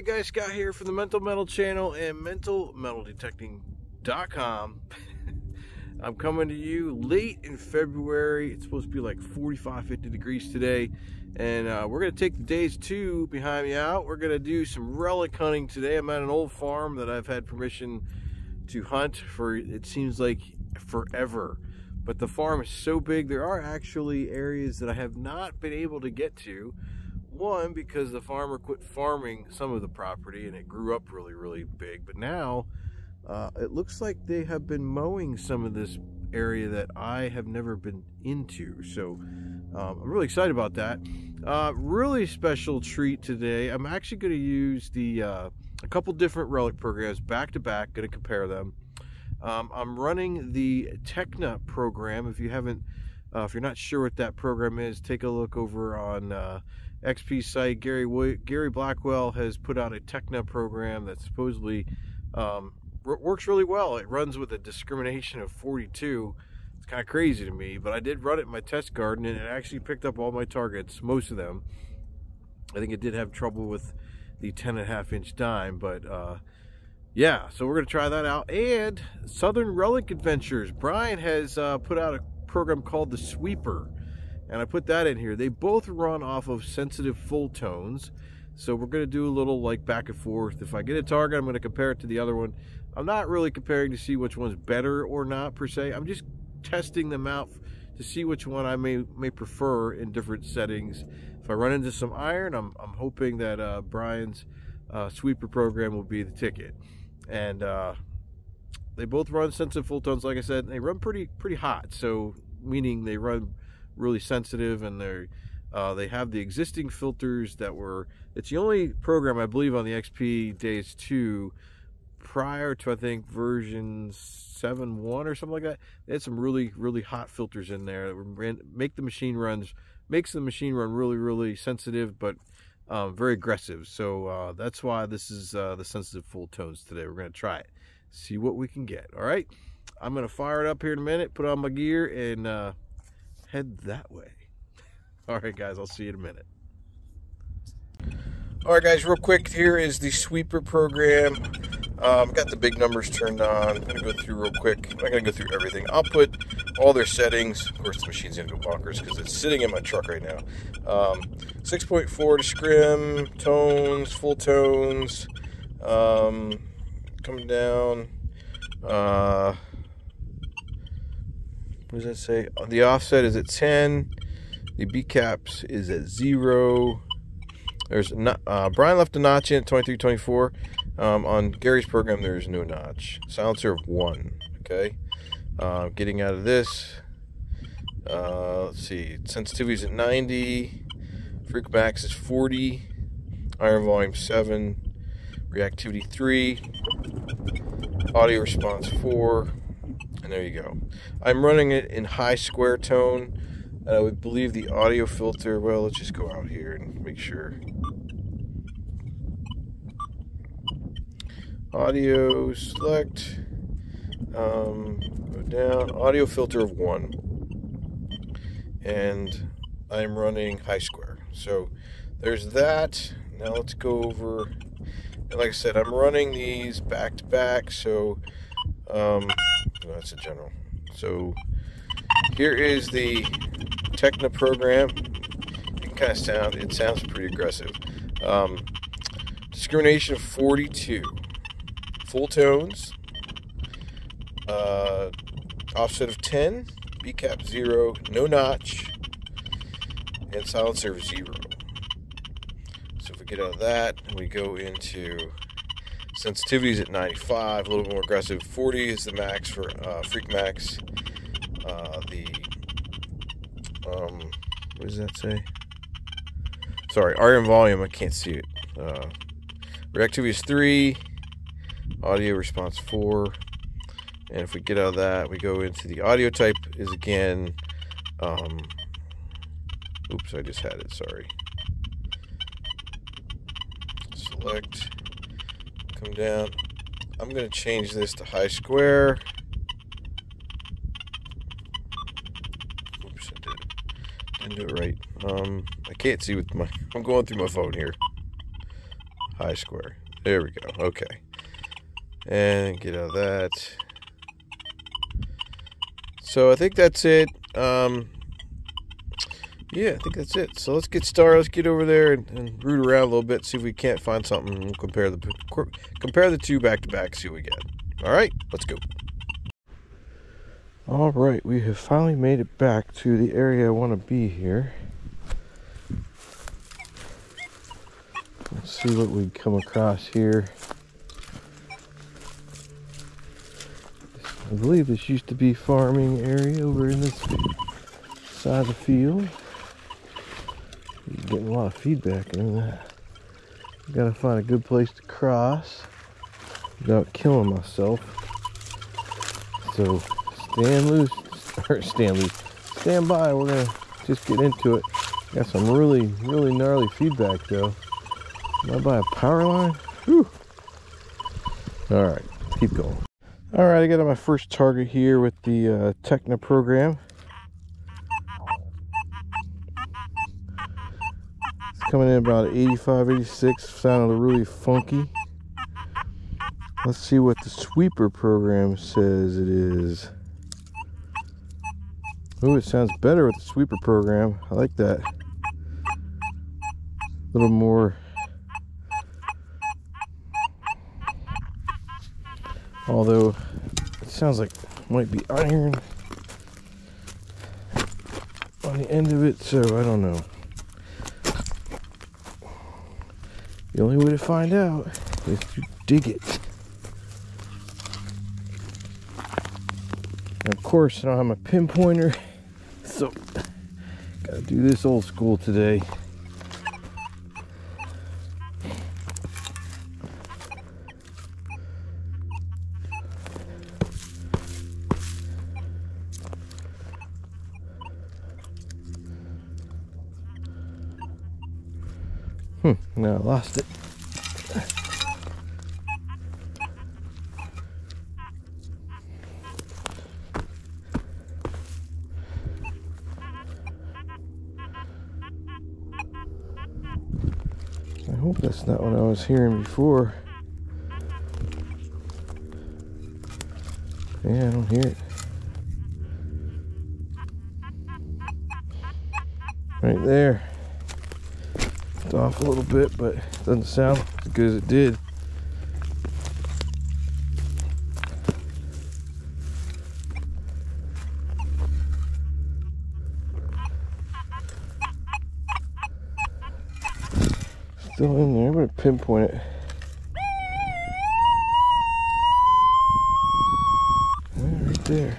Alright guys, Scott here from the Mental Metal channel and mentalmetaldetecting.com. I'm coming to you late in February. It's supposed to be like 45, 50 degrees today. And uh, we're going to take the Deus two behind me out. We're going to do some relic hunting today. I'm at an old farm that I've had permission to hunt for, it seems like, forever. But the farm is so big, there are actually areas that I have not been able to get to one, because the farmer quit farming some of the property and it grew up really, really big. But now uh, it looks like they have been mowing some of this area that I have never been into. So um, I'm really excited about that. Uh, really special treat today. I'm actually going to use the uh, a couple different relic programs back to back. Going to compare them. Um, I'm running the Tekna program. If you haven't, uh, if you're not sure what that program is, take a look over on uh, XP site, Gary Gary Blackwell has put out a Tekna program that supposedly um, works really well. It runs with a discrimination of 42. It's kind of crazy to me, but I did run it in my test garden and it actually picked up all my targets, most of them. I think it did have trouble with the 10 and a half inch dime, but uh, yeah, so we're going to try that out. And Southern Relic Adventures. Brian has uh, put out a program called the Sweeper and I put that in here. They both run off of sensitive full tones. So we're going to do a little like back and forth. If I get a target, I'm going to compare it to the other one. I'm not really comparing to see which one's better or not per se. I'm just testing them out to see which one I may may prefer in different settings. If I run into some iron, I'm, I'm hoping that uh, Brian's uh, sweeper program will be the ticket. And uh, they both run sensitive full tones, like I said. They run pretty pretty hot, so meaning they run really sensitive and they uh, they have the existing filters that were it's the only program I believe on the XP Deus 2 prior to I think version 7.1 or something like that they had some really really hot filters in there that make the machine runs makes the machine run really really sensitive but um, very aggressive. So uh, that's why this is uh, the sensitive full tones today. We're going to try it see what we can get all right? I'm going to fire it up here in a minute put on my gear and uh, head that way. All right, guys, I'll see you in a minute. All right, guys, real quick, here is the sweeper program. Um, got the big numbers turned on. I'm gonna go through real quick. I'm not gonna go through everything. I'll put all their settings. Of course, the machine's gonna go bonkers because it's sitting in my truck right now. Um, 6.4 to scrim, tones, full tones, um, coming down. Uh, what does that say? The offset is at 10. The B caps is at zero. There's not, uh, Brian left a notch in at 23, 24. Um, on Gary's program, there's no notch. Silencer of one. Okay. Uh, getting out of this. Uh, let's see. Sensitivity is at 90. Freak max is 40. Iron volume 7. Reactivity 3. Audio response 4. And there you go. I'm running it in high square tone. And I would believe the audio filter, well, let's just go out here and make sure. Audio select, um, go down, audio filter of one. And I'm running high square. So there's that. Now let's go over, and like I said, I'm running these back to back. So, um, that's a general. So here is the Tekna program. It kind of sound, it sounds pretty aggressive. Um, discrimination of 42. Full tones. Uh, offset of 10. B cap 0. No notch. And silencer 0. So if we get out of that, we go into Sensitivity is at 95, a little bit more aggressive. 40 is the max for uh, Freak Max. Uh, the um, what does that say? Sorry, iron volume. I can't see it. Uh, reactivity is three. Audio response four. And if we get out of that, we go into the audio type is again. Um, oops, I just had it. Sorry. Select come down. I'm going to change this to high square. Oops, I did. Didn't do it right. Um, I can't see with my. I'm going through my phone here. high square. There we go. Okay. And get out of that. So I think that's it. Um, yeah, I think that's it. So let's get started. Let's get over there and, and root around a little bit, see if we can't find something. We'll compare the compare the two back to back, see what we get. All right, let's go. All right, we have finally made it back to the area I want to be here. Let's see what we come across here. I believe this used to be farming area over in this side of the field. Getting a lot of feedback in that. Gotta find a good place to cross without killing myself. So stand loose, or stand loose, stand by. We're gonna just get into it. Got some really, really gnarly feedback though. Am I by a power line? Whew. All right, keep going. All right, I got my first target here with the uh, Tekna program. Coming in about 85, 86, sounding really funky. Let's see what the sweeper program says it is. Oh, it sounds better with the sweeper program. I like that. A little more Although it sounds like it might be iron on the end of it, so I don't know. The only way to find out is to dig it. And of course, I don't have my pinpointer, so gotta do this old school today. Hmm, no, I lost it. I hope that's not what I was hearing before. Yeah, I don't hear it. Right there. It's off a little bit, but it doesn't sound as good as it did. Still in there, I'm gonna pinpoint it. Right there.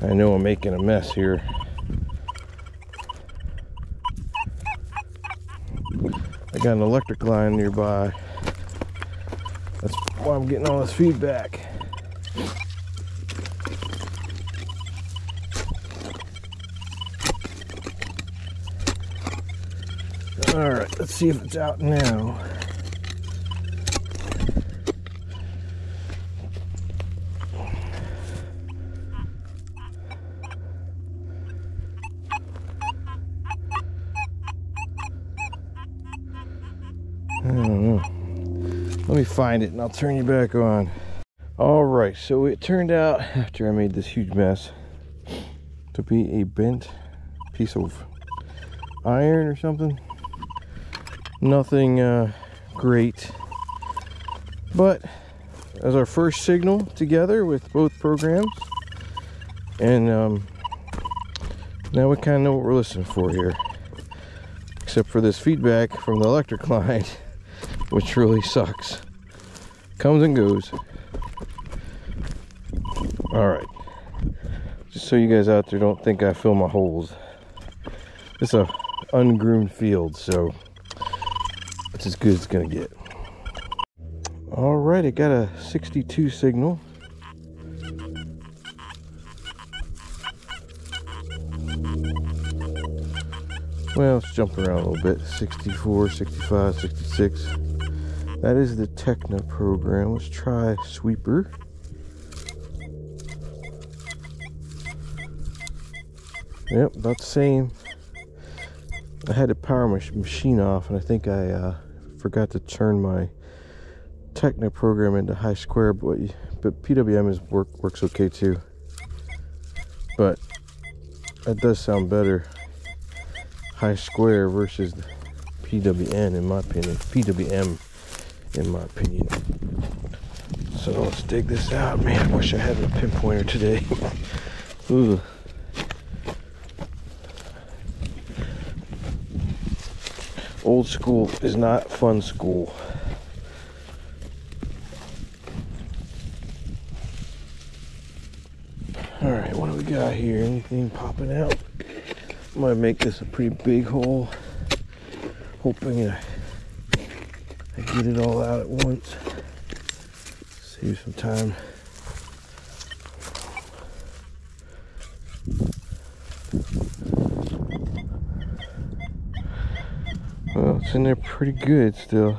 I know I'm making a mess here. Got an electric line nearby. That's why I'm getting all this feedback. All right, let's see if it's out now. Find it and I'll turn you back on. All right, so it turned out after I made this huge mess to be a bent piece of iron or something. Nothing uh, great, but as our first signal together with both programs, and um, now we kind of know what we're listening for here, except for this feedback from the electric line which really sucks. Comes and goes. All right. Just so you guys out there don't think I fill my holes. It's a ungroomed field, so it's as good as it's gonna get. All right, I got a 62 signal. Well, let's jump around a little bit. 64, 65, 66. That is the Tekna program. Let's try Sweeper. Yep, about the same. I had to power my machine off, and I think I uh, forgot to turn my Tekna program into high square, but but PWM is work works okay too. But that does sound better. High square versus PWM in my opinion. PWM in my opinion. So let's dig this out. Man, I wish I had a pinpointer today. Ooh. Old school is not fun school. Alright, what do we got here? Anything popping out? i might make this a pretty big hole. Hoping I, I get it all out at once. Save some time. Well, it's in there pretty good still.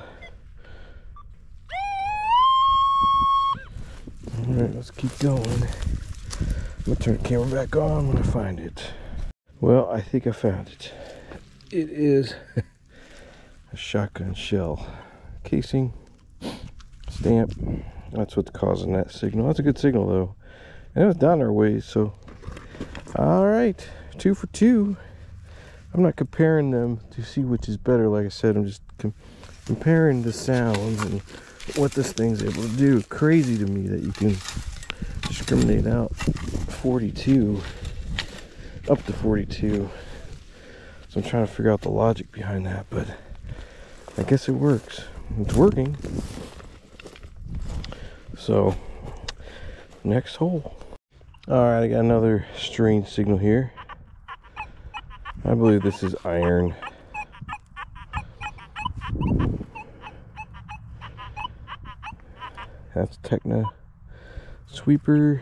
Alright, let's keep going. I'm gonna turn the camera back on when I find it. Well, I think I found it. It is a shotgun shell casing stamp. That's what's causing that signal. That's a good signal though. And it was down our way, so all right, two for two. I'm not comparing them to see which is better. Like I said, I'm just com comparing the sounds and what this thing's able to do. Crazy to me that you can discriminate out 42 up to 42 so I'm trying to figure out the logic behind that but I guess it works it's working so next hole all right I got another strange signal here I believe this is iron that's Tekna sweeper.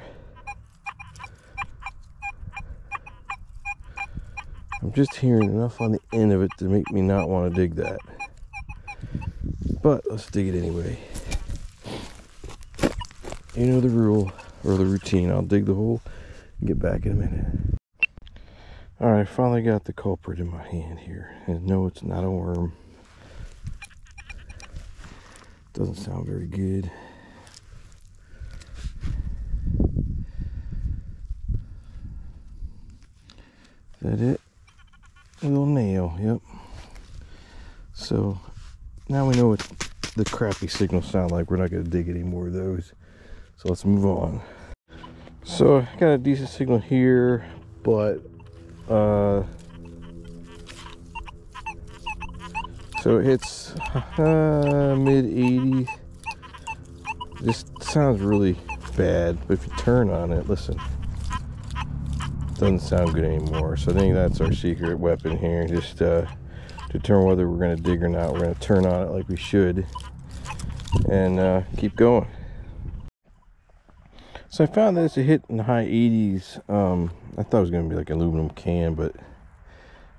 I'm just hearing enough on the end of it to make me not want to dig that. But let's dig it anyway. You know the rule or the routine. I'll dig the hole and get back in a minute. Alright, finally got the culprit in my hand here. And no, it's not a worm. Doesn't sound very good. Is that it? A little nail, yep. So now we know what the crappy signals sound like. We're not going to dig any more of those. So let's move on. So I got a decent signal here, but uh, so it hits uh, mid 80s. This sounds really bad, but if you turn on it, listen doesn't sound good anymore. So I think that's our secret weapon here. Just uh, determine whether we're going to dig or not. We're going to turn on it like we should and uh, keep going. So I found this a hit in the high 80s. Um, I thought it was going to be like an aluminum can, but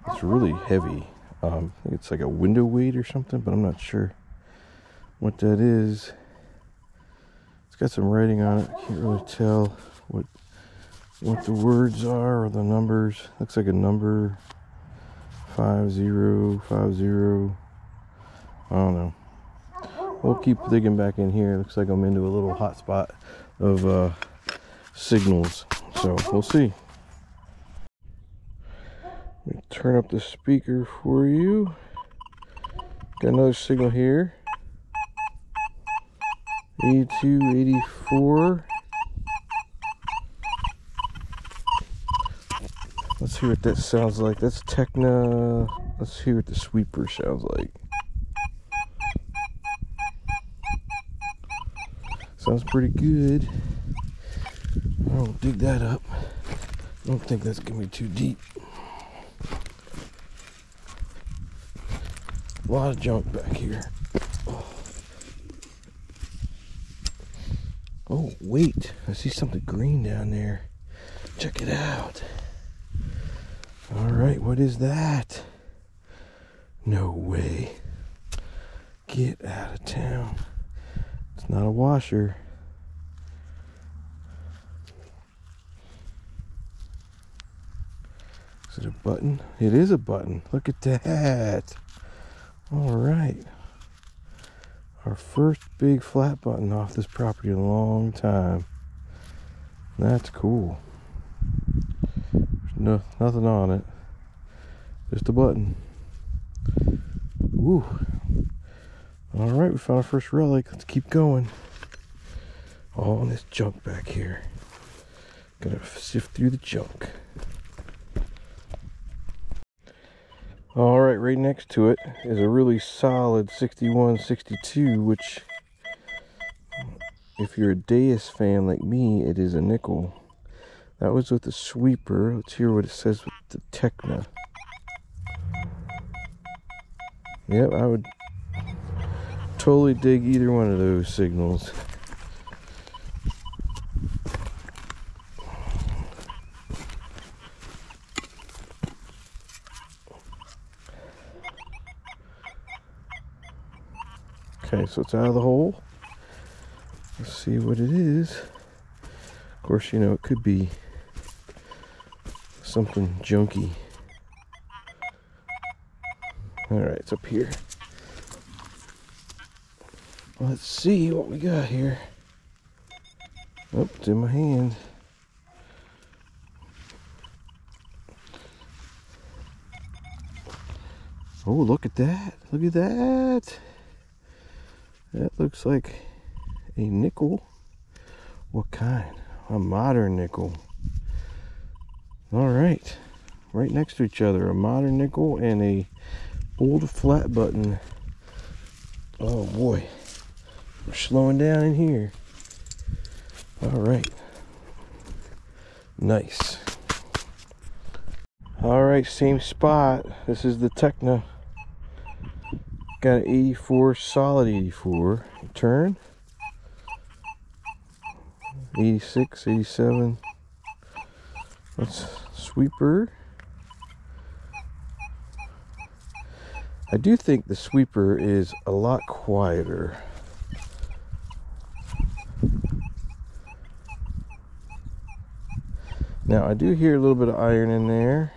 it's really heavy. Um, I think it's like a window weight or something, but I'm not sure what that is. It's got some writing on it. I can't really tell what what the words are or the numbers. Looks like a number five zero five zero. I don't know. We'll keep digging back in here. Looks like I'm into a little hot spot of uh, signals. So we'll see. Let me turn up the speaker for you. Got another signal here. 82, Let's hear what that sounds like. That's Tekna. Let's hear what the sweeper sounds like. Sounds pretty good. I don't dig that up. I don't think that's gonna be too deep. A lot of junk back here. Oh, wait. I see something green down there. Check it out. All right, what is that? No way. Get out of town. It's not a washer. Is it a button? It is a button. Look at that. All right. Our first big flat button off this property in a long time. That's cool. No, nothing on it. Just a button. Ooh. All right, we found our first relic. Let's keep going. All this junk back here. Gotta sift through the junk. All right, right next to it is a really solid 6162, which, if you're a Deus fan like me, it is a nickel. That was with the sweeper. Let's hear what it says with the Tekna. Yep, I would totally dig either one of those signals. Okay, so it's out of the hole. Let's see what it is. Of course, you know, it could be something junky. Alright, it's up here. Let's see what we got here. Oh, it's in my hand. Oh, look at that. Look at that. That looks like a nickel. What kind? A modern nickel. All right. Right next to each other. A modern nickel and a old flat button. Oh boy. We're slowing down in here. All right. Nice. All right, same spot. This is the Tekna. Got an 84, solid 84. Turn. 86, 87. Let's sweeper. I do think the sweeper is a lot quieter. Now I do hear a little bit of iron in there,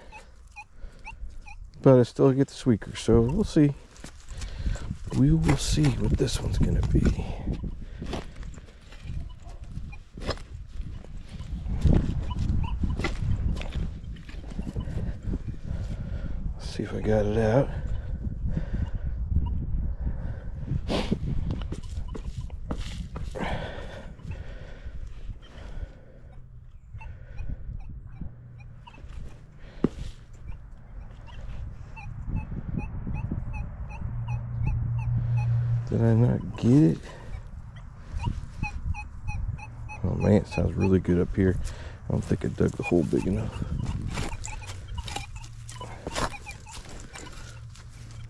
but I still get the squeaker, so we'll see. We will see what this one's gonna be. See if I got it out. Did I not get it? Oh man, it sounds really good up here. I don't think I dug the hole big enough.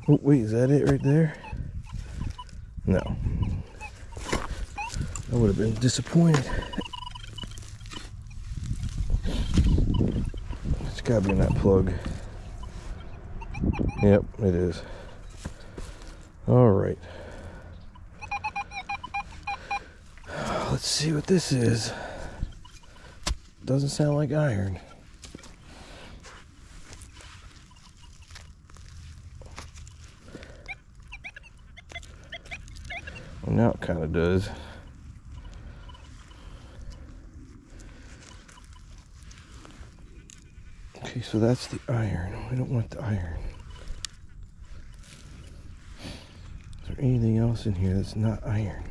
Oh, wait, is that it right there? No. I would have been disappointed. It's gotta be in that plug. Yep, it is. All right. Let's see what this is. Doesn't sound like iron. Now it kind of does. Okay, so that's the iron. We don't want the iron. Is there anything else in here that's not iron?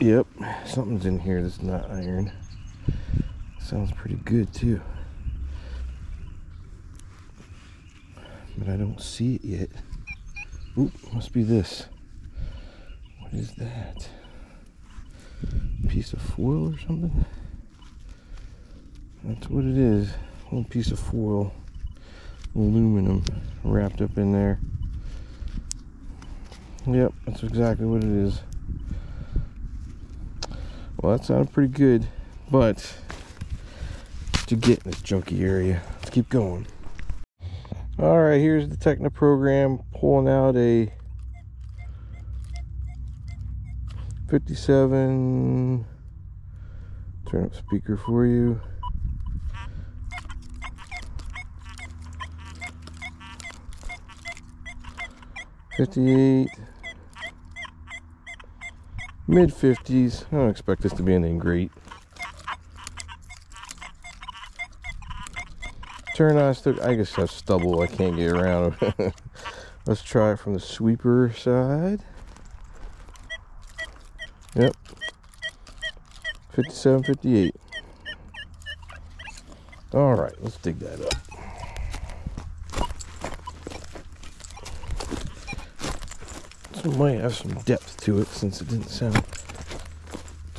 Yep, something's in here that's not iron. Sounds pretty good too. But I don't see it yet. Oop, must be this. What is that? Piece of foil or something? That's what it is. One piece of foil, aluminum wrapped up in there. Yep, that's exactly what it is. Well, that sounded pretty good, but to get in this junky area, let's keep going. All right, here's the Tekna program pulling out a 57 Turn up speaker for you. Fifty-eight, mid fifties. I don't expect this to be anything great. Turn on, I guess I have stubble. I can't get around. Let's try it from the sweeper side. Yep. 57, 58. All right, let's dig that up. It might have some depth to it since it didn't sound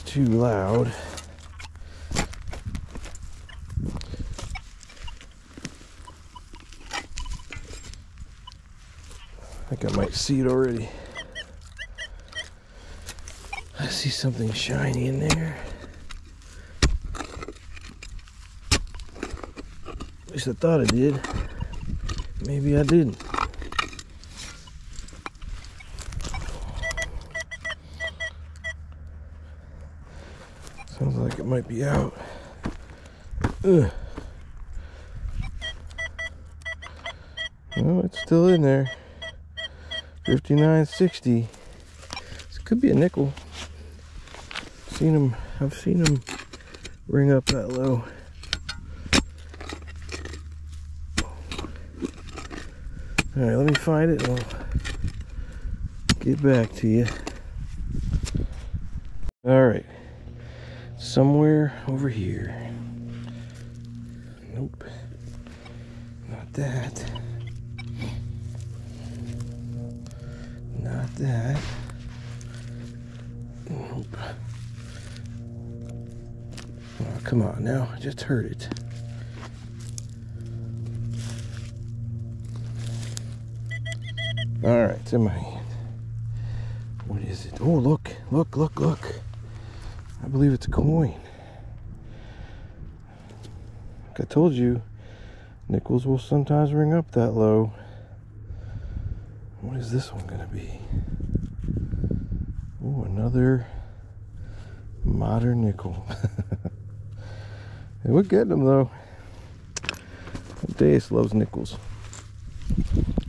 too loud. I think I might see it already. I see something shiny in there. At least I thought I did. Maybe I didn't. Sounds like it might be out. Ugh. No, it's still in there. 59.60. This could be a nickel. Seen them. I've seen them ring up that low. All right, let me find it and I'll get back to you. All right, somewhere over here. Nope, not that. Come on now, I just heard it. All right, it's in my hand. What is it? Oh, look, look, look, look. I believe it's a coin. Like I told you, nickels will sometimes ring up that low. What is this one gonna be? Oh, another modern nickel. we're getting them though. Deus loves nickels.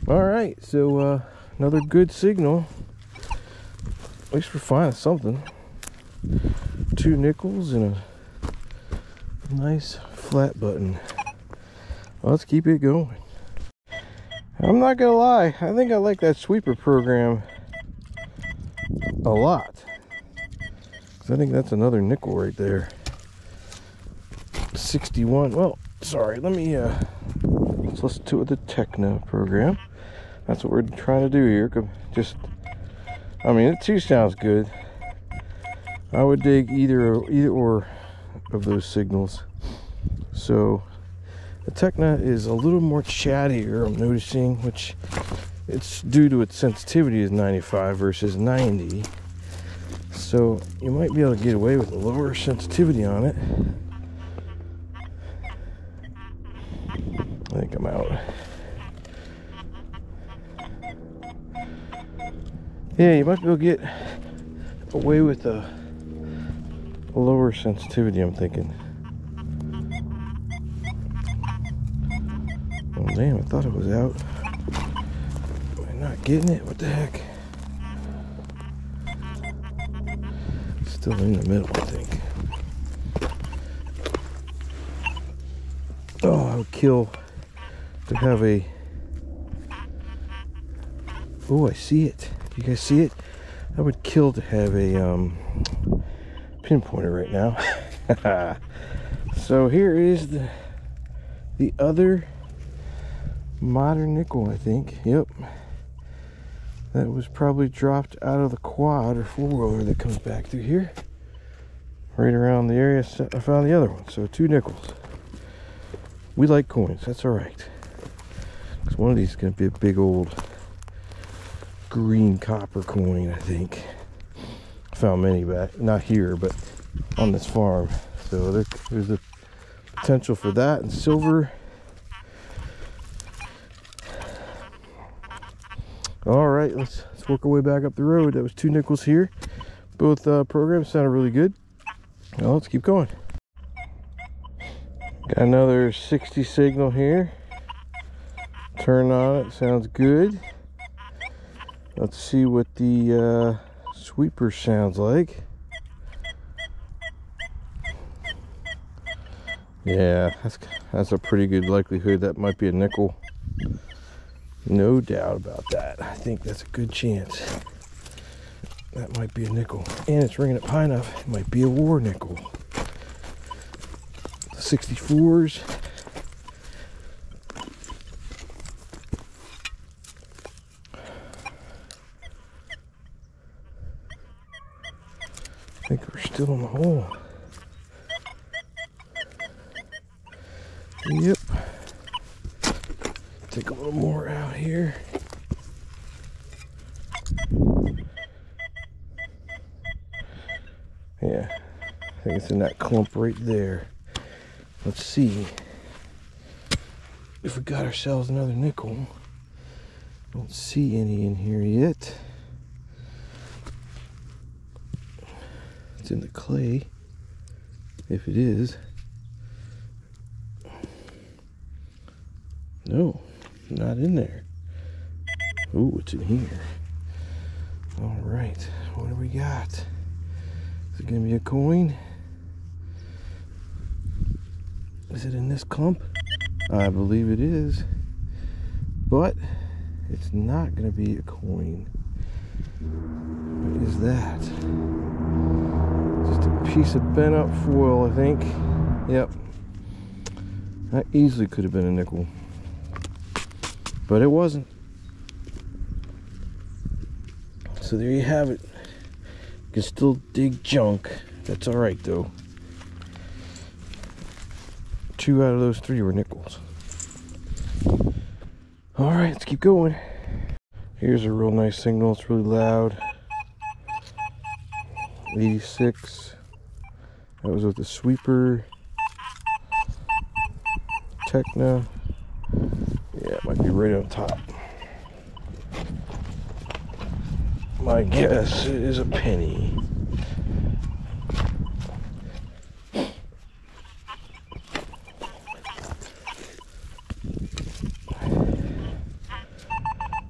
All right, so uh, another good signal. At least we're finding something. Two nickels and a nice flat button. Let's keep it going. I'm not gonna lie, I think I like that sweeper program a lot. I think that's another nickel right there. 61. Well, sorry, let me uh let's listen to the Tekna program. That's what we're trying to do here. Just I mean it too sounds good. I would dig either either or of those signals. So the Tekna is a little more chattier, I'm noticing, which it's due to its sensitivity is 95 versus 90. So you might be able to get away with a lower sensitivity on it. I think I'm out. Yeah, you might be able to get away with a, lower sensitivity, I'm thinking. Oh damn, I thought it was out. Am not getting it? What the heck? still in the middle, I think. Oh, I would kill to have a. Oh, I see it. You guys see it? I would kill to have a um, pinpointer right now. so here is the the other modern nickel, I think. Yep. That was probably dropped out of the quad or four wheeler that comes back through here. Right around the area I found the other one. So two nickels. We like coins, that's alright. Because one of these is going to be a big old green copper coin, I think. found many back, not here, but on this farm. So there, there's a potential for that and silver. All right, let's, let's work our way back up the road. That was two nickels here. Both uh, programs sounded really good. Now let's keep going. Got another 60 signal here. Turn on it, sounds good. Let's see what the uh, sweeper sounds like. Yeah, that's, that's a pretty good likelihood that might be a nickel. No doubt about that. I think that's a good chance. That might be a nickel. And it's ringing up high enough. It might be a war nickel. 64s. Think we're still in the hole. Yep. Take a little more out here. Yeah, I think it's in that clump right there. Let's see if we got ourselves another nickel. Don't see any in here yet. It's in the clay, if it is. No, not in there. Oh, it's in here. All right, what do we got? Is it gonna be a coin? Is it in this clump? I believe it is. But it's not to be a coin. What is that? Piece of bent up foil, I think. Yep. That easily could have been a nickel. But it wasn't. So there you have it. You can still dig junk. That's alright though two out of those three were nickels. All right, let's keep going. Here's a real nice signal. It's really loud. 86. That was with the sweeper. Tekna. Yeah, it might be right on top. My guess is a penny.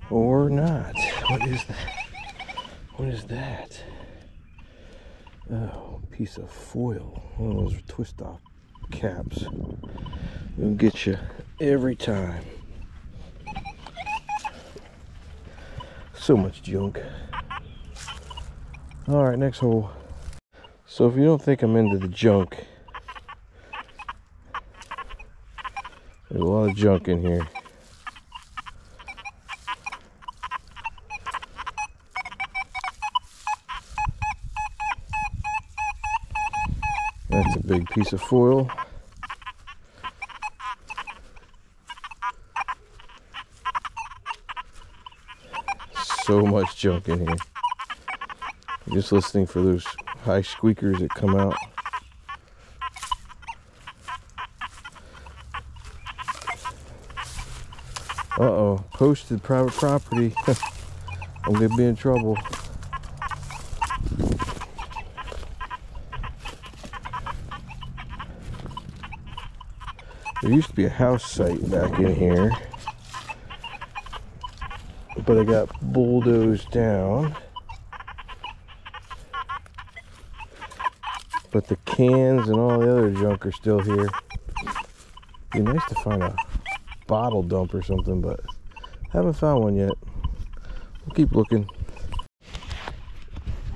or not. What is that? What is that? Oh, piece of foil. One of those twist off caps. It'll get you every time. So much junk. All right, next hole. So if you don't think I'm into the junk, there's a lot of junk in here. That's a big piece of foil. So much junk in here. I'm just listening for those high squeakers that come out. Uh-oh, posted private property. I'm gonna be in trouble. There used to be a house site back in here, but it got bulldozed down. But the cans and all the other junk are still here. It'd Be nice to find a bottle dump or something, but haven't found one yet. We'll keep looking.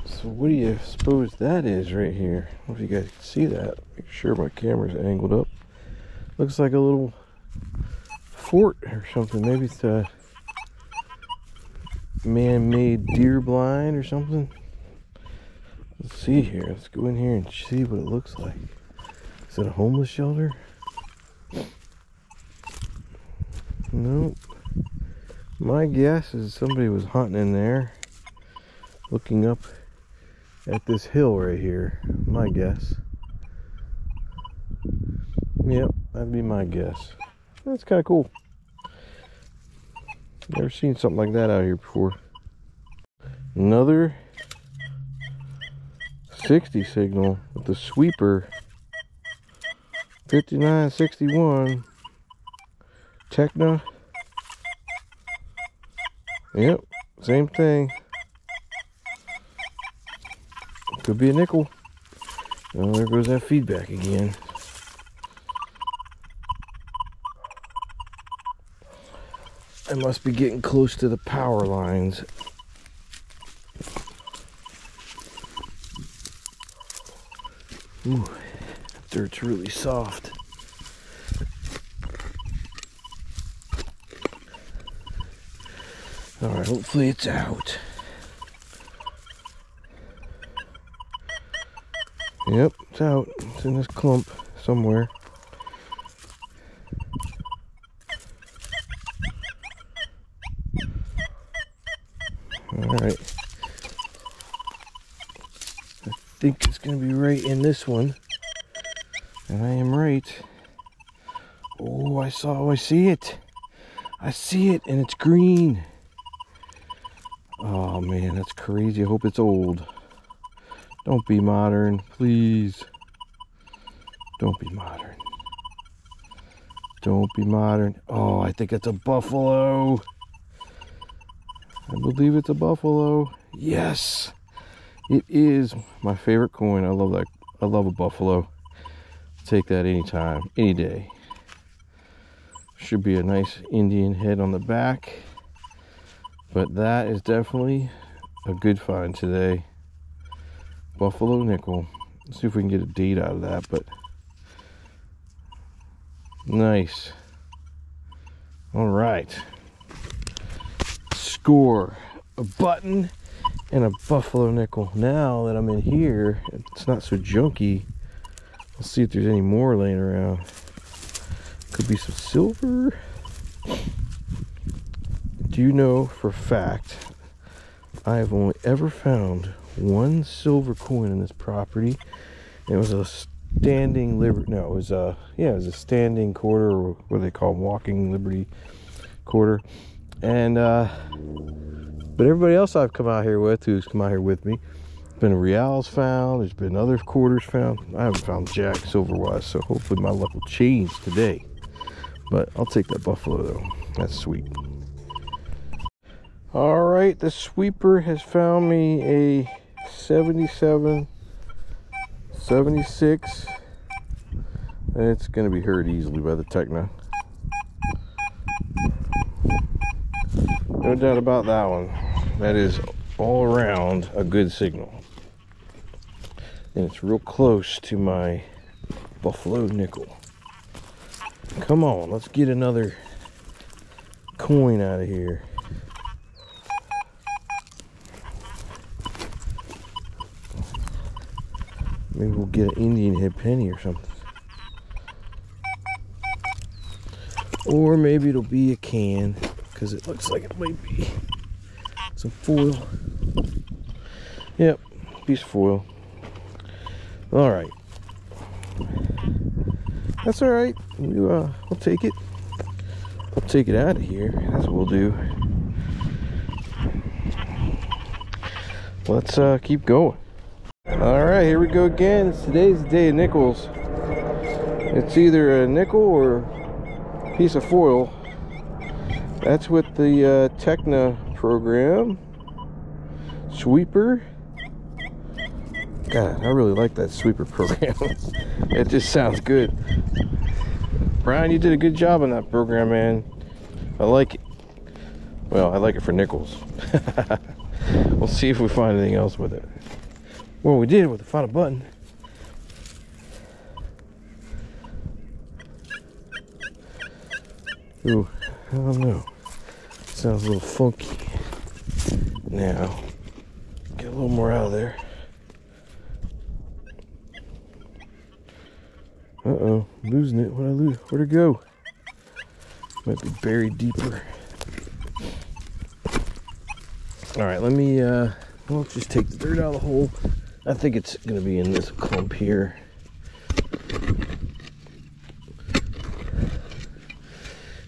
So what do you suppose that is right here? I don't know if you guys can see that. Make sure my camera's angled up. Looks like a little fort or something. Maybe it's a man-made deer blind or something. Let's see here. Let's go in here and see what it looks like. Is it a homeless shelter? Nope. My guess is somebody was hunting in there, looking up at this hill right here. My guess. Yep, that'd be my guess. That's kind of cool. Never seen something like that out here before. Another 60 signal with the sweeper 5961. Tekna. Yep, same thing. Could be a nickel. Oh, there goes that feedback again. I must be getting close to the power lines. Ooh, dirt's really soft. All right, hopefully it's out. Yep, it's out. It's in this clump somewhere. All right. I think it's going to be right in this one. And I am right. Oh, I saw, oh, I see it. I see it, and it's green. Oh man, that's crazy. I hope it's old. Don't be modern, please. Don't be modern. Don't be modern. Oh, I think it's a buffalo. I believe it's a buffalo. Yes. It is my favorite coin. I love that. I love a buffalo. Take that anytime, any day. Should be a nice Indian head on the back. But that is definitely a good find today. Buffalo nickel. Let's see if we can get a date out of that, but nice. All right. Score a button and a buffalo nickel. Now that I'm in here, it's not so junky. Let's see if there's any more laying around. Could be some silver. Do you know for a fact I have only ever found one silver coin in this property? It was a standing liberty. No, it was a yeah, it was a standing quarter, or what they call walking liberty quarter. And uh, but everybody else I've come out here with, who's come out here with me, been reals found. There's been other quarters found. I haven't found jack silver wise, so hopefully my luck will change today. But I'll take that buffalo though. That's sweet. All right, the sweeper has found me a 77, 76. It's to be heard easily by the Tekna. No doubt about that one. That is all around a good signal. And it's real close to my Buffalo nickel. Come on, let's get another coin out of here. Maybe we'll get an Indian head penny or something. Or maybe it'll be a can because it looks like it might be some foil. Yep, piece of foil. All right. That's all right. We, uh, we'll take it. We'll take it out of here. That's what we'll do. Let's uh, keep going. All right, here we go again. Today's the day of nickels. It's either a nickel or a piece of foil. That's with the uh, Tekna program. Sweeper. God, I really like that sweeper program. it just sounds good. Brian, you did a good job on that program, man. I like it. Well, I like it for nickels. we'll see if we find anything else with it. Well, we did with the final button. Ooh, I don't know. Sounds a little funky. Now, get a little more out of there. Uh-oh, losing it. What'd I lose? Where'd it go? Might be buried deeper. All right, let me, uh, well, just take the dirt out of the hole. I think it's to be in this clump here.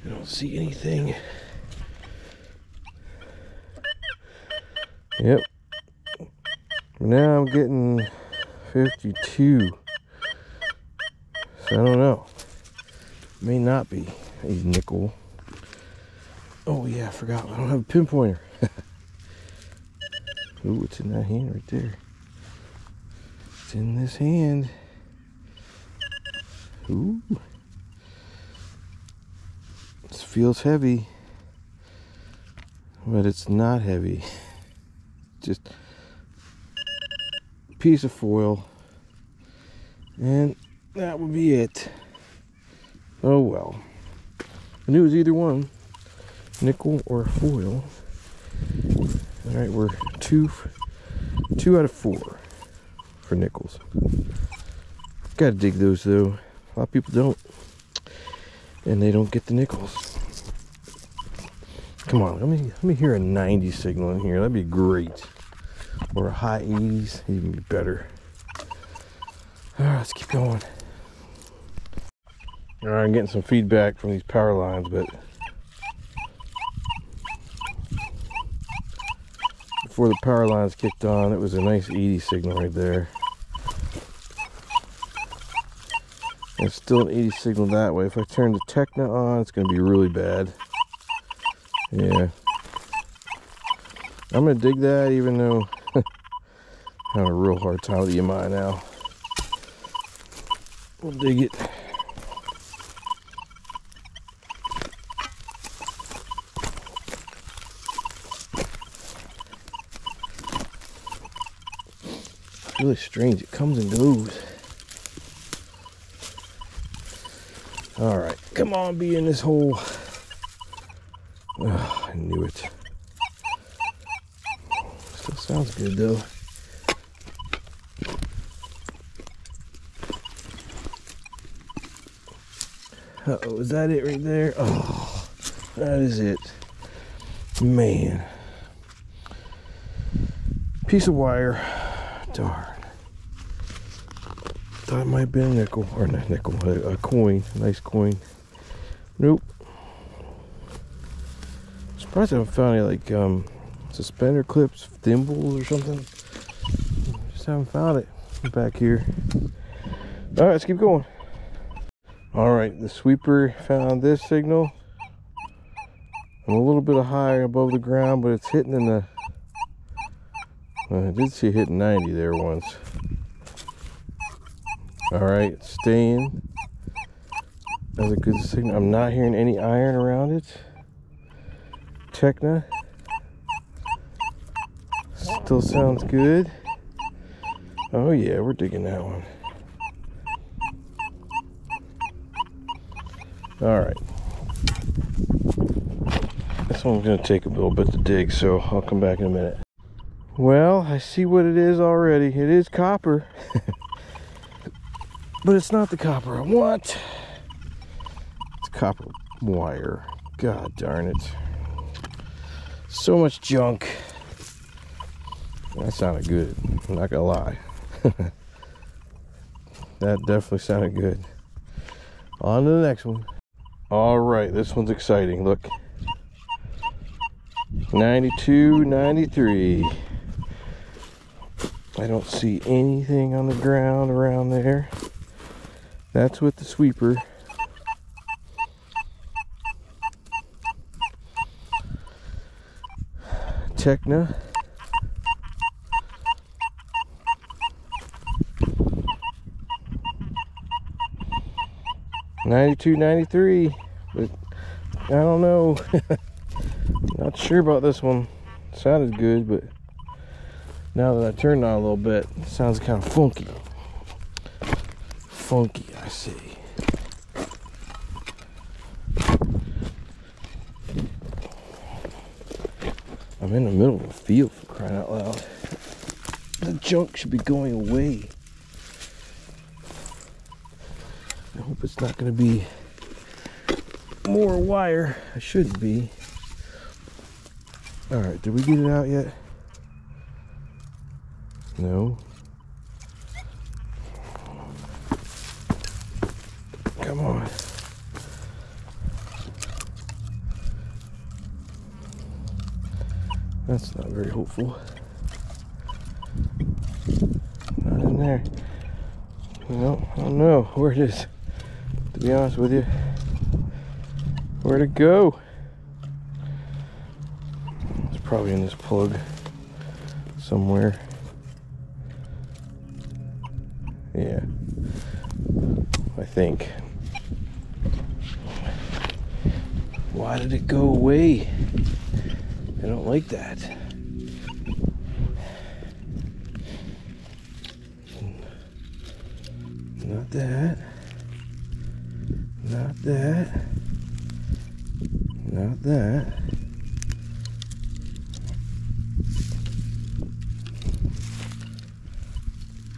I don't see anything. Yep. Now I'm getting 52. So I don't know. May not be a nickel. Oh yeah, I forgot. I don't have a pinpointer. Ooh, it's in that hand right there. It's in this hand. Ooh. This feels heavy. But it's not heavy. Just a piece of foil. And that would be it. Oh well. I knew it was either one. Nickel or foil. Alright, we're two two out of four for nickels. Gotta dig those though. A lot of people don't. And they don't get the nickels. Come on, let me let me hear a 90 signal in here. That'd be great. Or a high 80s, even better. Alright, let's keep going. Alright, I'm getting some feedback from these power lines, but before the power lines kicked on, it was a nice 80 signal right there. It's still an 80 signal that way. If I turn the Tekna on, it's going to be really bad. Yeah. I'm going to dig that even though having a real hard time with the EMI now. We'll dig it. really strange. It comes and goes. All right, come on, be in this hole. Oh, I knew it. Still sounds good though. Uh oh, is that it right there? Oh, that is it. Man. Piece of wire. Darn. Thought it might have been a nickel, or not nickel, a, a coin, a nice coin. Nope. Surprised I haven't found any like um, suspender clips, thimbles or something. Just haven't found it back here. All right, let's keep going. All right, the sweeper found this signal. I'm a little bit high above the ground, but it's hitting in the. I did see it hit 90 there once. All right, staying. That's a good signal. I'm not hearing any iron around it. Tekna. Still sounds good. Oh yeah, we're digging that one. All right. This one's gonna take a little bit to dig, so I'll come back in a minute. Well, I see what it is already. It is copper. But it's not the copper I want. It's copper wire. God darn it. So much junk. That sounded good. I'm not gonna lie. that definitely sounded good. On to the next one. All right, this one's exciting. Look. 92, 93. I don't see anything on the ground around there. That's with the sweeper. Tekna 92, 93. But I don't know. Not sure about this one. Sounded good, but now that I turned on a little bit, sounds kind of funky. Funky, I see. I'm in the middle of a field for crying out loud. The junk should be going away. I hope it's not going to be more wire. I shouldn't be. Alright, did we get it out yet? No. Come on. That's not very hopeful. Not in there. No, I don't know where it is. To be honest with you. Where'd it go? It's probably in this plug somewhere. Yeah. I think. Why did it go away? I don't like that. Not that. That. Not that.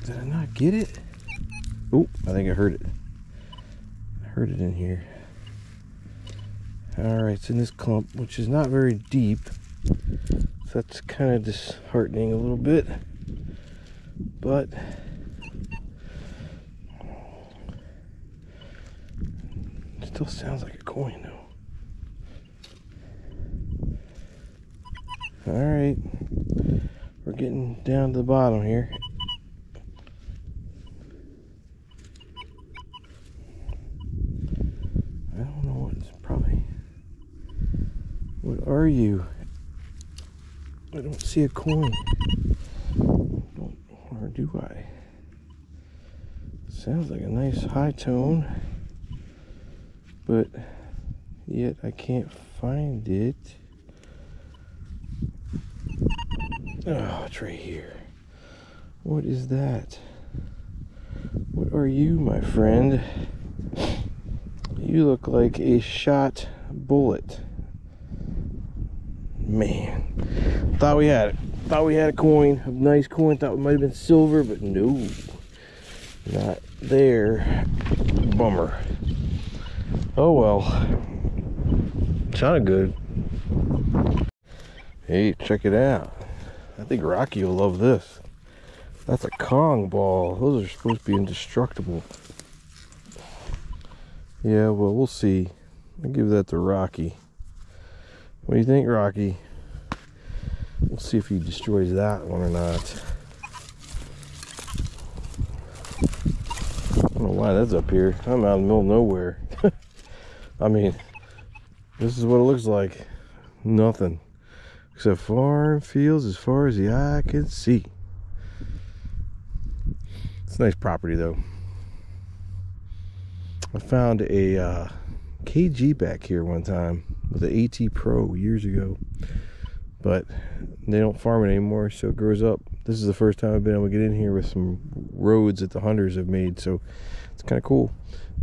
Did I not get it? Oh, I think I heard it. I heard it in here. All right, it's in this clump, which is not very deep. So that's kind of disheartening a little bit. But still sounds like a coin though. All right, we're getting down to the bottom here. I don't know what it's probably. What are you? I don't see a coin. Don't, or do I? Sounds like a nice high tone but yet I can't find it. Oh, it's right here. What is that? What are you, my friend? You look like a shot bullet. Man, thought we had it. Thought we had a coin, a nice coin. Thought it might have been silver, but no, not there. Bummer. Oh well. Sounded good. Hey, check it out. I think Rocky will love this. That's a Kong ball. Those are supposed to be indestructible. Yeah, well, we'll see. I'll give that to Rocky. What do you think, Rocky? We'll see if he destroys that one or not. I don't know why that's up here. I'm out in the middle of nowhere. I mean, this is what it looks like. Nothing. Except farm fields as far as the eye can see. It's a nice property though. I found a uh, KG back here one time with an AT Pro years ago. But they don't farm it anymore, so it grows up. This is the first time I've been able to get in here with some roads that the hunters have made, so it's kind of cool.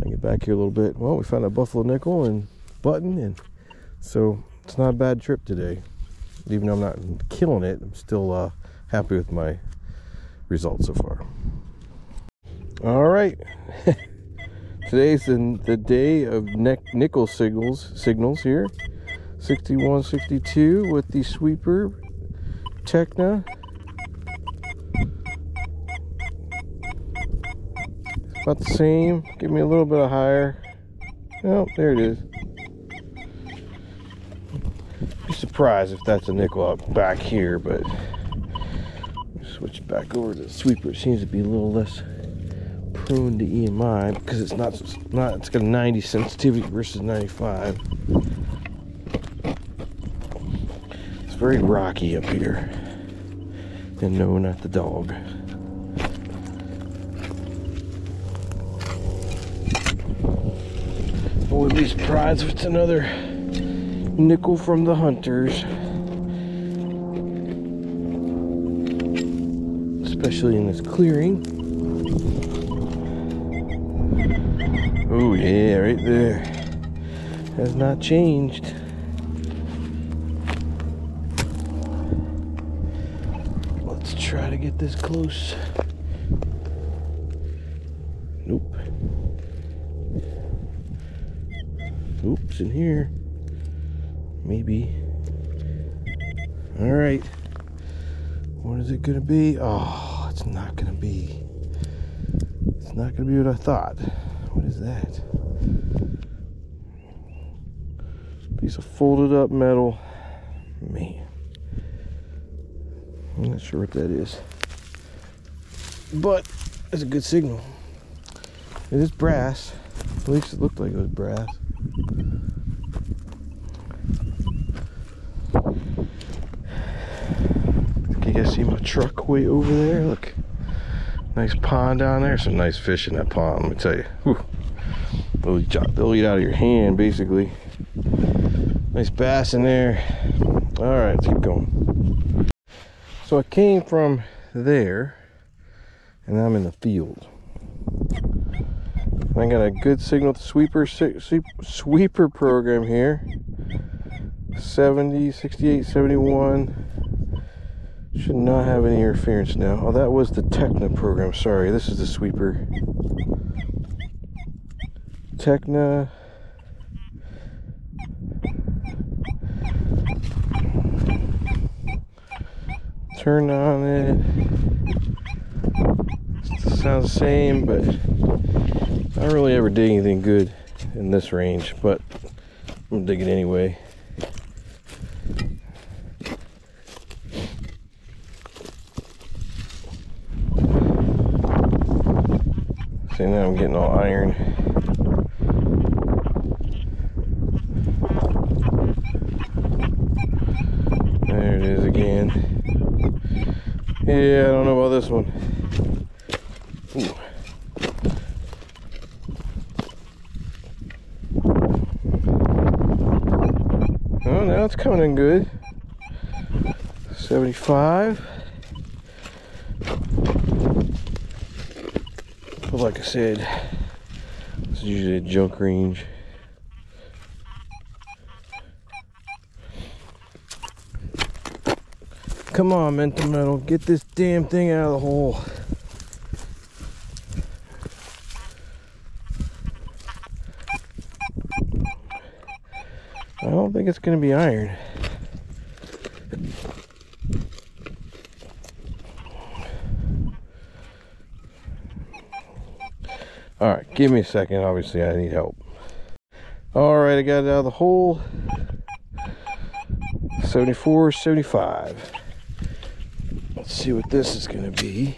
I get back here a little bit. Well, we found a buffalo nickel and button, and so it's not a bad trip today. Even though I'm not killing it, I'm still uh, happy with my results so far. All right. Today's the, the day of neck nickel signals signals here. 6162 with the sweeper Tekna About the same. Give me a little bit of higher. Oh, there it is. Be surprised if that's a nickel up back here, but switch back over to the sweeper. It seems to be a little less prone to EMI because it's not not it's got a 90 sensitivity versus 95. It's very rocky up here. And no, not the dog. Wouldn't be surprised if it's another nickel from the hunters. Especially in this clearing. Oh yeah, right there. Has not changed. Let's try to get this close. In here. Maybe. All right. What is it going to be? Oh, it's not going to be. It's not going to be what I thought. What is that? Piece of folded up metal. Man. I'm not sure what that is. But it's a good signal. It is brass. At least it looked like it was brass. Truck way over there. Look, nice pond down there. Some nice fish in that pond. Let me tell you. They'll, eat, they'll eat out of your hand, basically. Nice bass in there. All right, let's keep going. So I came from there, and I'm in the field. I got a good signal the sweeper sweeper program here. 70, 68, 71. Should not have any interference now. Oh, that was the Tekna program. Sorry, this is the sweeper. Tekna. Turn on it. Sounds the same, but I don't really ever dig anything good in this range, but I'm gonna dig it anyway. See now I'm getting all iron. There it is again. Yeah, I don't know about this one. Ooh. Oh, now it's coming in good. 75. But like I said, this is usually a junk range. Come on, mental metal, get this damn thing out of the hole. I don't think it's to be iron. All right, give me a second. Obviously, I need help. All right, I got it out of the hole. 74, 75. Let's see what this is to be.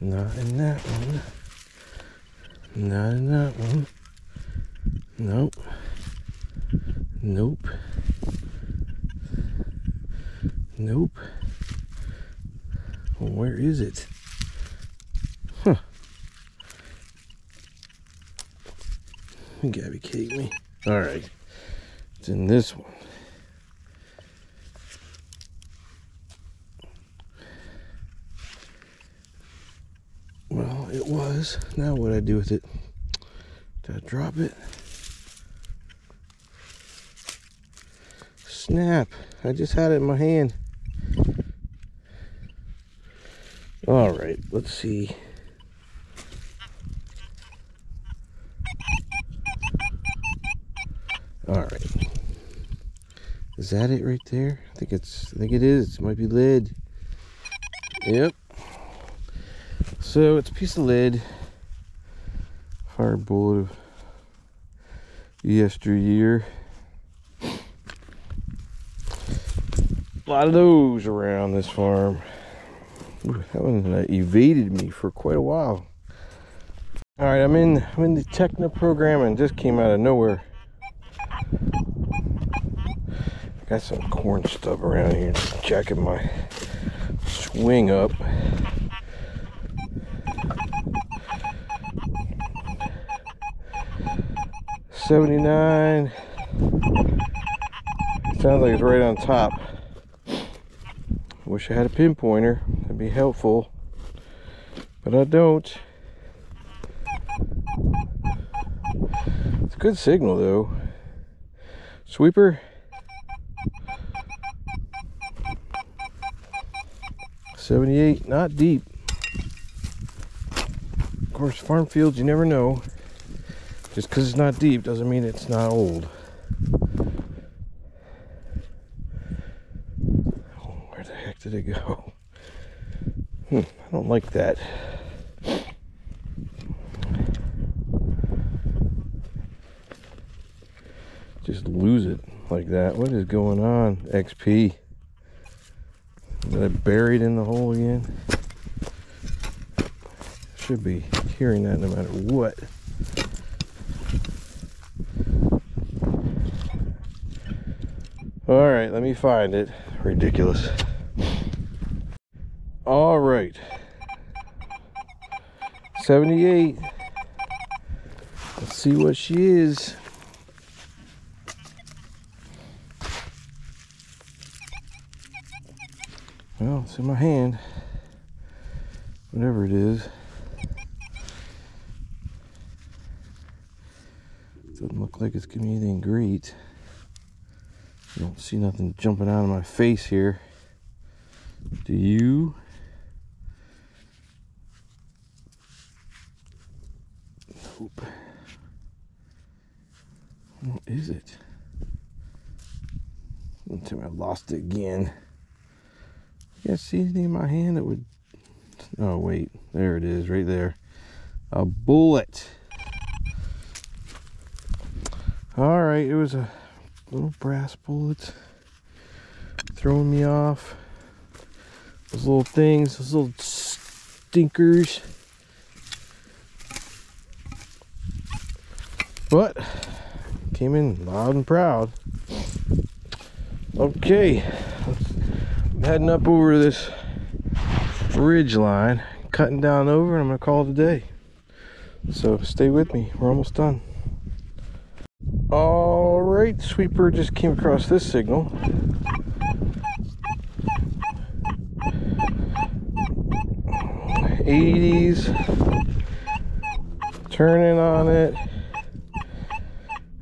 Not in that one. Not in that one. Nope. Nope. Nope. Where is it? Huh. You gotta be kidding me. Alright. It's in this one. Well, it was. Now what I do with it? Did I drop it? Snap. I just had it in my hand. All right, let's see. All right. Is that it right there? I think it's, I think it is. It might be lead. Yep. So it's a piece of lead. Fire bullet of yesteryear. A lot of those around this farm. That one uh, evaded me for quite a while. All right, I'm in. I'm in the Tekna program and just came out of nowhere. Got some corn stub around here, jacking my swing up. Seventy-nine. Sounds like it's right on top. Wish I had a pinpointer. Be helpful. But I don't. It's a good signal though. Sweeper. Seventy-eight, not deep. Of course, farm fields, you never know. Just because it's not deep doesn't mean it's not old. Oh, where the heck did it go? Don't like that. Just lose it like that. What is going on, XP? Is it buried in the hole again? Should be hearing that no matter what. All right, let me find it. Ridiculous. 78. Let's see what she is. Well, it's in my hand. Whatever it is. Doesn't look like it's giving me anything great. I don't see nothing jumping out of my face here. Do you? Nope. What is it? Until I lost it again. You guys see anything in my hand that would. Oh, wait. There it is, right there. A bullet. All right, it was a little brass bullet throwing me off. Those little things, those little stinkers. But came in loud and proud. Okay, I'm heading up over this ridge line, cutting down over, and I'm gonna call it a day. So stay with me, we're almost done. All right, sweeper just came across this signal. Eighties, turning on it.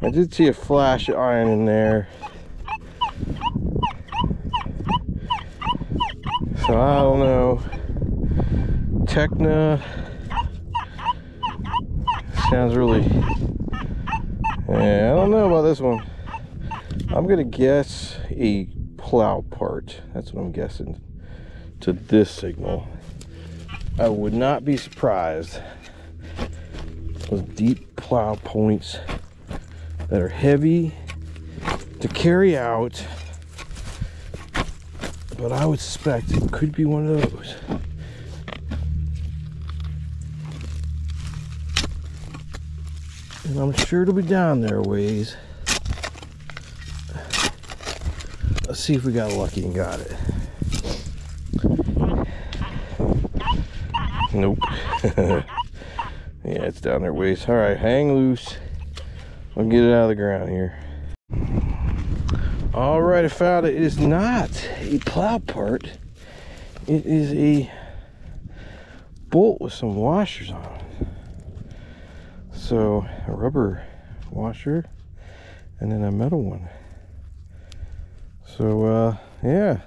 I did see a flash of iron in there. So I don't know. Tekna sounds really yeah, I don't know about this one. I'm gonna guess a plow part. That's what I'm guessing to this signal. I would not be surprised with deep plow points that are heavy to carry out, but I would suspect it could be one of those. And I'm sure it'll be down there ways. Let's see if we got lucky and got it. Nope. yeah, it's down there ways. All right, hang loose. I'll get it out of the ground here. All right, I found it. It is not a plow part. It is a bolt with some washers on it. So a rubber washer and then a metal one. So uh, yeah,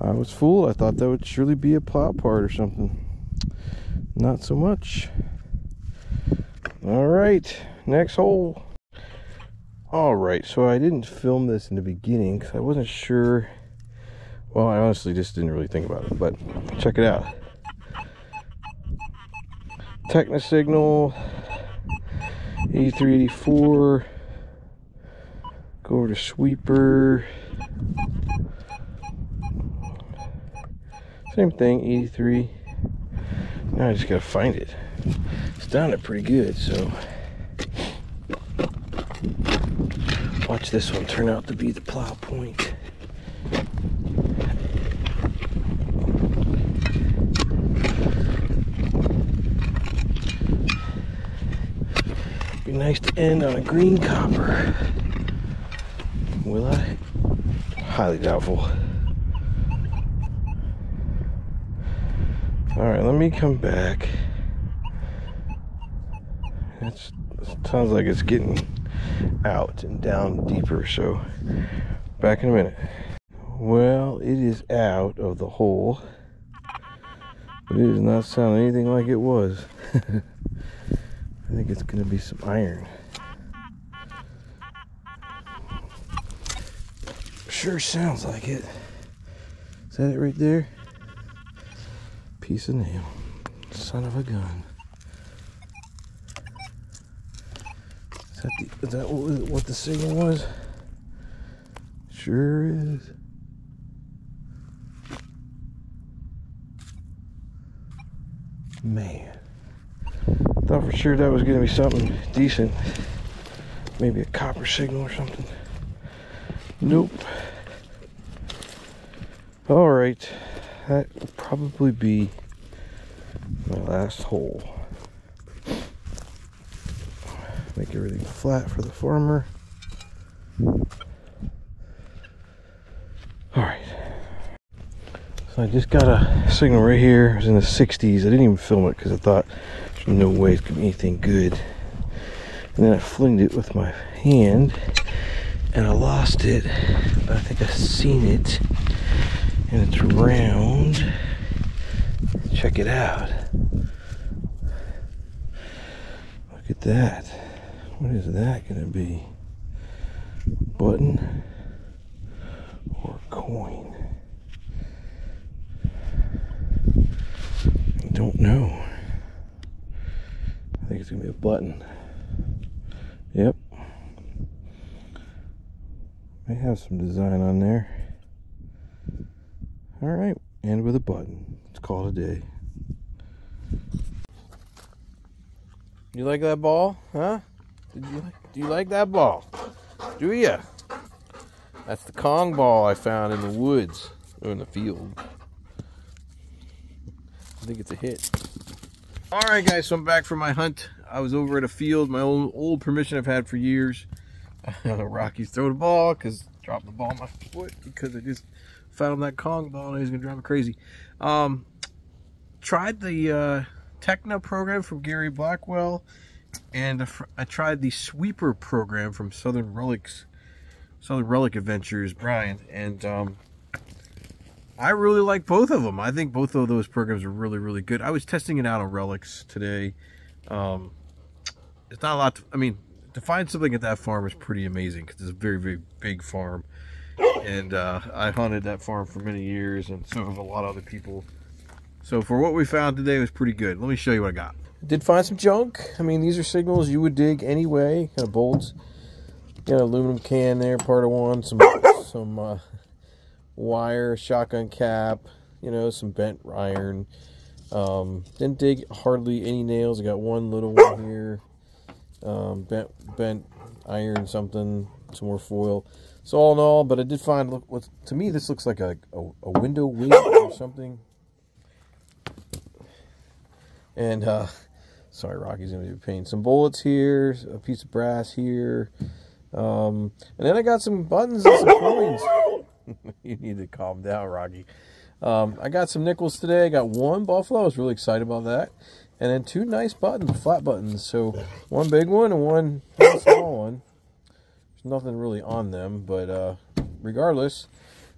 I was fooled. I thought that would surely be a plow part or something. Not so much. All right, next hole. All right, so I didn't film this in the beginning because I wasn't sure. Well, I honestly just didn't really think about it, but check it out. Tekna signal 8384. Go over to sweeper. Same thing, 83. Now I just gotta find it. It's down there pretty good, so. Watch this one turn out to be the plow point. Be nice to end on a green copper. Will I? Highly doubtful. All right, let me come back. It sounds like it's getting out and down deeper, so back in a minute. Well, it is out of the hole, but it does not sound anything like it was. I think it's going to be some iron. Sure sounds like it. Is that it right there? Piece of nail. Son of a gun. Is that, what, the signal was? Sure is. Man. Thought for sure that was going to be something decent. Maybe a copper signal or something. Nope. All right, that will probably be my last hole. Make everything flat for the former. All right. So I just got a signal right here. It was in the 60s. I didn't even film it because I thought there's no way it's gonna be anything good. And then I flinged it with my hand and I lost it. But I think I've seen it. And it's round. Check it out. Look at that. What is that gonna be? Button or coin? I don't know. I think it's gonna be a button. Yep. May have some design on there. All right, and with a button. Let's call it a day. You like that ball, huh? Did you do you like that ball? Do ya? That's the Kong ball I found in the woods or in the field. I think it's a hit. All right, guys, so I'm back from my hunt. I was over at a field, my old old permission I've had for years. Rocky's throw the ball because dropped the ball on my foot because I just found that Kong ball and he's gonna drive me crazy. Um, tried the uh, Tekna program from Gary Blackwell, and I tried the Sweeper program from Southern Relics, Southern Relic Adventures, Brian, and um, I really like both of them. I think both of those programs are really, really good. I was testing it out on Relics today. Um, it's not a lot. To, I mean, to find something at that farm is pretty amazing because it's a very, very big farm. And uh, I hunted that farm for many years, and so have a lot of other people. So for what we found today, was pretty good. Let me show you what I got. Did find some junk. I mean, these are signals you would dig anyway. Kind of bolts. Got an aluminum can there, part of one. Some some uh, wire, shotgun cap. You know, some bent iron. Um, didn't dig hardly any nails. I got one little one here. Um, bent bent iron something. Some more foil. So all in all, but I did find look what to me this looks like a, a, a window wheel or something. And uh, Sorry, Rocky's gonna be a pain. Some bullets here, a piece of brass here, um, and then I got some buttons and some coins. you need to calm down, Rocky. Um, I got some nickels today. I got one buffalo. I was really excited about that, and then two nice buttons, flat buttons. So one big one and one small one. There's nothing really on them, but uh, regardless,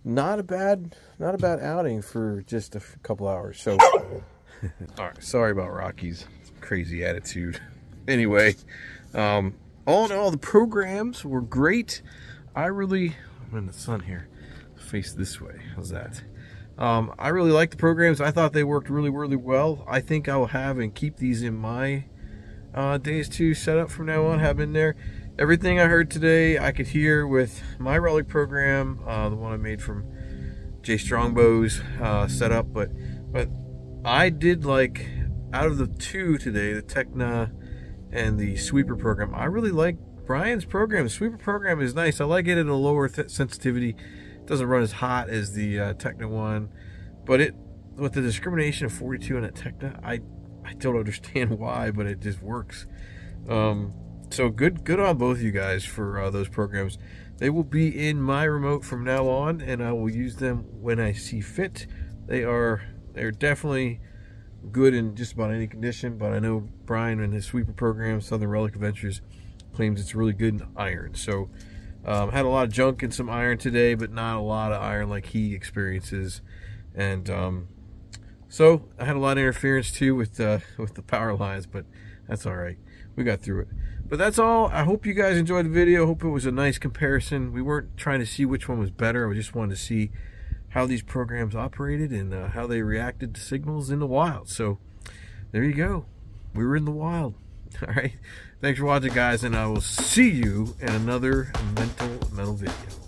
not a bad, not a bad outing for just a couple hours. So, all right. Sorry about Rockies crazy attitude. Anyway, um, all in all, the programs were great. I really, I'm in the sun here, face this way. How's that? Um, I really like the programs. I thought they worked really, really well. I think I will have and keep these in my uh, Deus two setup from now on. Have in there. Everything I heard today, I could hear with my relic program, uh, the one I made from Jay Strongbow's uh, setup. But but I did like out of the two today, the Tekna and the Sweeper program, I really like Brian's program. The Sweeper program is nice. I like it at a lower sensitivity. It doesn't run as hot as the uh, Tekna one, but it with the discrimination of 42 on a Tekna, I I don't understand why, but it just works. Um, so good good on both of you guys for uh, those programs. They will be in my remote from now on, and I will use them when I see fit. They are they're definitely good in just about any condition, but I know Brian and his sweeper program, Southern Relic Adventures, claims it's really good in iron. So um, had a lot of junk and some iron today, but not a lot of iron like he experiences. And um, so I had a lot of interference too with uh, with the power lines, but that's all right. We got through it. But that's all. I hope you guys enjoyed the video. Hope it was a nice comparison. We weren't trying to see which one was better. We just wanted to see how these programs operated and uh, how they reacted to signals in the wild. So there you go. We were in the wild. All right. Thanks for watching, guys, and I will see you in another mental metal video.